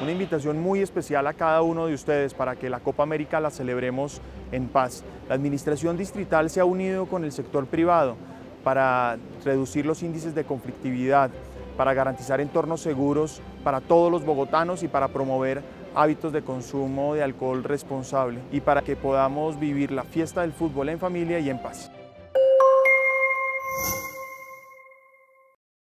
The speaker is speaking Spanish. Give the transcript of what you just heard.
Una invitación muy especial a cada uno de ustedes para que la Copa América la celebremos en paz. La Administración Distrital se ha unido con el sector privado para reducir los índices de conflictividad, para garantizar entornos seguros para todos los bogotanos y para promover hábitos de consumo de alcohol responsable y para que podamos vivir la fiesta del fútbol en familia y en paz.